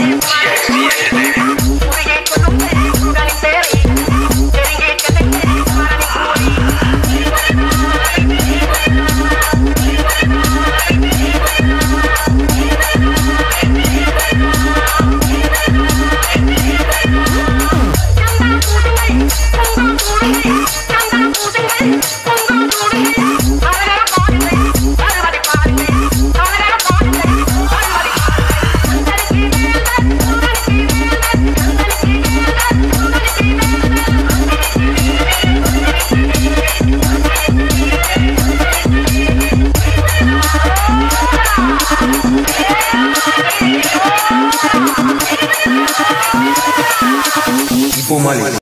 DJ. Informally